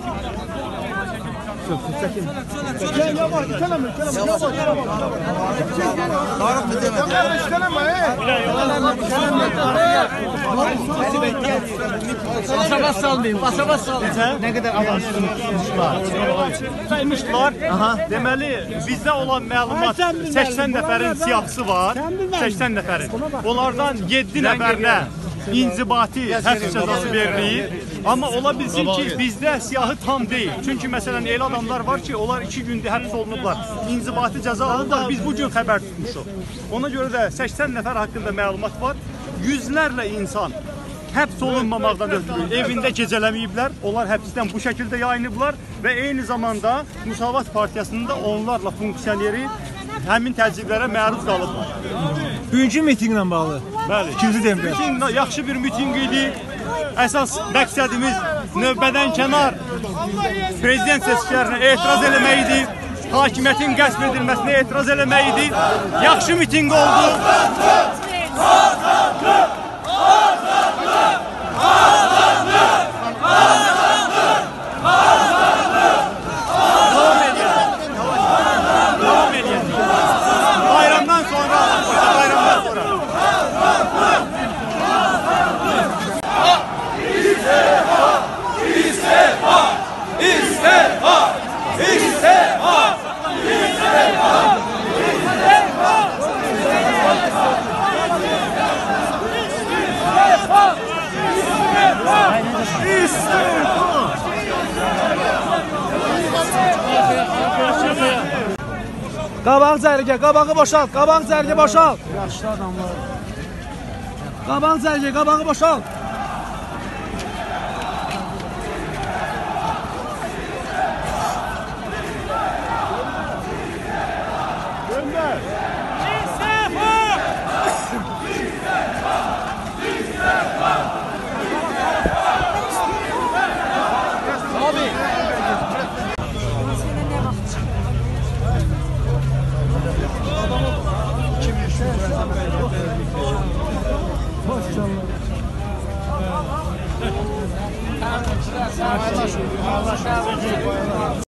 Thank you. Gel bas salmayın. Ne kadar avansızmışlar. Saymışlar. Deməli, olan məlumat 80 nəfərin siyahısı var. 80 nəfərin. Onlardan 7 nəfərinə inzibati həbs cəzası verilir. Amma ola bilsin ki, bizdə siyahı tam deyil. Çünki məsələn elə adamlar var ki, onlar 2 gündə həbs olunublar. İnzibati cəza alırlar. Biz bu gün xəbər tutmuşuq. Ona görə də 80 nəfər haqqında məlumat var. Yüzlərlə insan həbs olunmamaqdan ötürü evində gecələməyiblər. Onlar həbsdən bu şəkildə yayınıblar və eyni zamanda Müsavat Partiyasında onlarla funksioneri həmin təzyiqlərə məruz qalıblar. Bugünkü mitinqlə bağlı. Bəli. İkinci demdə. Miting yaxşı bir miting idi. Əsas məqsədimiz növbədən kənar prezident seçkilərinə etiraz eləmək idi. Hakimiyyətin qəsb edilməsinə etiraz eləmək idi. Yaxşı miting oldu. Davam Qabaq cərgə, qabağı boşalt, qabaq cərgə boşalt. Yaşlı adamlar. Qabaq cərgə, qabağı boşalt. Allah'a şükür. Allah'a şükür.